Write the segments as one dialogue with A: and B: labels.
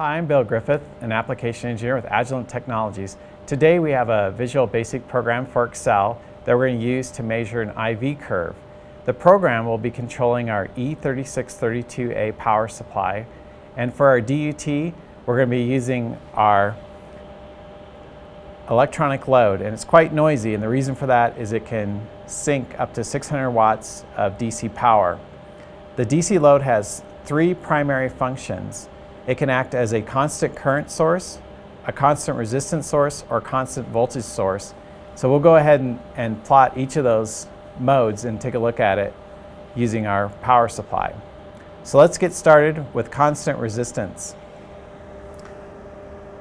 A: I'm Bill Griffith, an application engineer with Agilent Technologies. Today we have a Visual Basic program for Excel that we're going to use to measure an IV curve. The program will be controlling our E3632A power supply and for our DUT we're going to be using our electronic load and it's quite noisy and the reason for that is it can sink up to 600 watts of DC power. The DC load has three primary functions. It can act as a constant current source, a constant resistance source, or constant voltage source. So we'll go ahead and, and plot each of those modes and take a look at it using our power supply. So let's get started with constant resistance.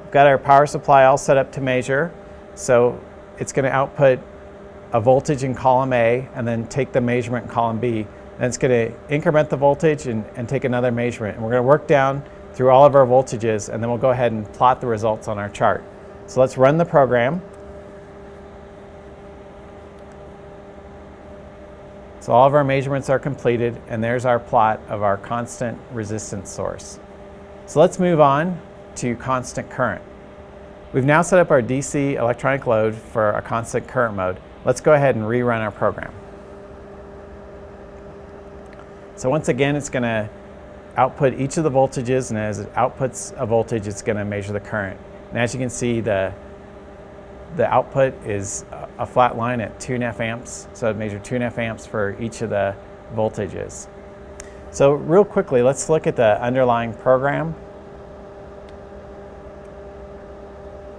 A: We've got our power supply all set up to measure. So it's going to output a voltage in column A and then take the measurement in column B. And it's going to increment the voltage and, and take another measurement. And we're going to work down through all of our voltages and then we'll go ahead and plot the results on our chart. So let's run the program. So all of our measurements are completed and there's our plot of our constant resistance source. So let's move on to constant current. We've now set up our DC electronic load for a constant current mode. Let's go ahead and rerun our program. So once again, it's going to output each of the voltages, and as it outputs a voltage, it's going to measure the current. And as you can see, the, the output is a flat line at 2.5 amps, so it measures 2.5 amps for each of the voltages. So real quickly, let's look at the underlying program.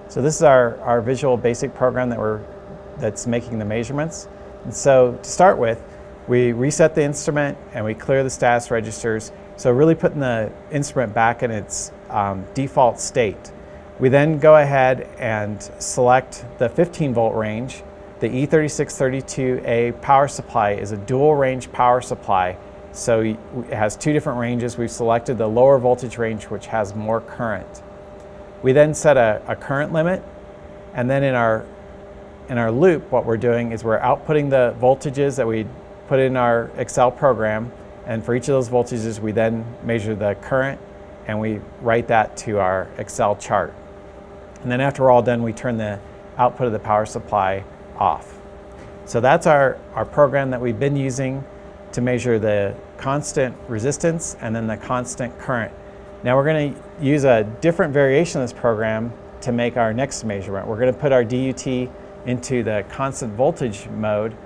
A: So this is our, our visual basic program that we're, that's making the measurements. And so to start with, we reset the instrument and we clear the status registers so really putting the instrument back in its um, default state. We then go ahead and select the 15 volt range. The E3632A power supply is a dual range power supply. So it has two different ranges. We've selected the lower voltage range which has more current. We then set a, a current limit and then in our, in our loop what we're doing is we're outputting the voltages that we put in our Excel program and for each of those voltages, we then measure the current and we write that to our Excel chart. And then after we're all done, we turn the output of the power supply off. So that's our, our program that we've been using to measure the constant resistance and then the constant current. Now we're going to use a different variation of this program to make our next measurement. We're going to put our DUT into the constant voltage mode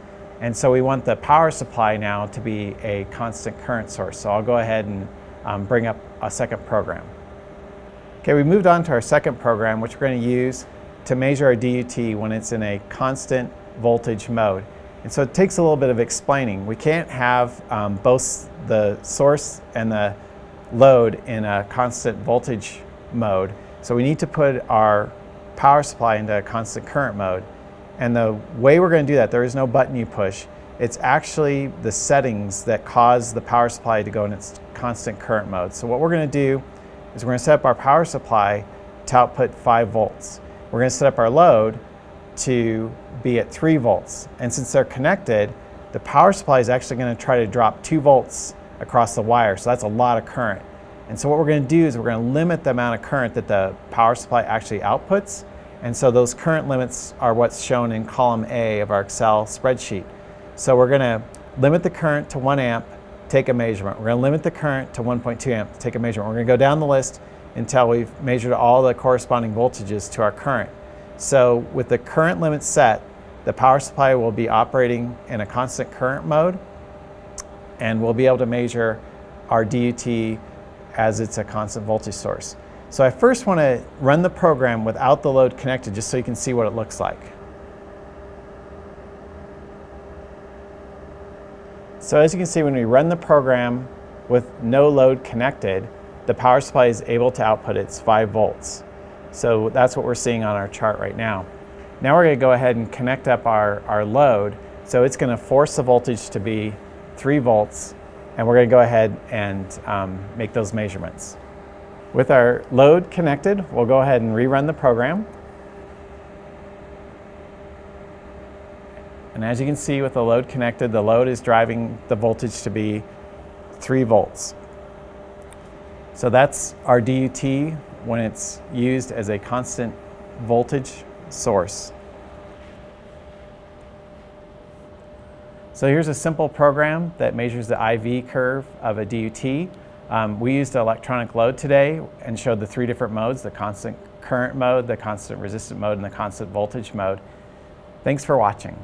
A: and so we want the power supply now to be a constant current source. So I'll go ahead and um, bring up a second program. Okay, we moved on to our second program, which we're going to use to measure our DUT when it's in a constant voltage mode. And so it takes a little bit of explaining. We can't have um, both the source and the load in a constant voltage mode. So we need to put our power supply into a constant current mode. And the way we're going to do that, there is no button you push. It's actually the settings that cause the power supply to go in its constant current mode. So what we're going to do is we're going to set up our power supply to output 5 volts. We're going to set up our load to be at 3 volts. And since they're connected, the power supply is actually going to try to drop 2 volts across the wire. So that's a lot of current. And so what we're going to do is we're going to limit the amount of current that the power supply actually outputs and so those current limits are what's shown in column A of our Excel spreadsheet. So we're going to limit the current to 1 amp, take a measurement. We're going to limit the current to 1.2 amp, take a measurement. We're going to go down the list until we've measured all the corresponding voltages to our current. So with the current limit set, the power supply will be operating in a constant current mode and we'll be able to measure our DUT as it's a constant voltage source. So I first want to run the program without the load connected just so you can see what it looks like. So as you can see when we run the program with no load connected, the power supply is able to output its 5 volts. So that's what we're seeing on our chart right now. Now we're going to go ahead and connect up our, our load. So it's going to force the voltage to be 3 volts and we're going to go ahead and um, make those measurements. With our load connected, we'll go ahead and rerun the program. And as you can see with the load connected, the load is driving the voltage to be 3 volts. So that's our DUT when it's used as a constant voltage source. So here's a simple program that measures the IV curve of a DUT. Um, we used electronic load today and showed the three different modes, the constant current mode, the constant resistant mode, and the constant voltage mode. Thanks for watching.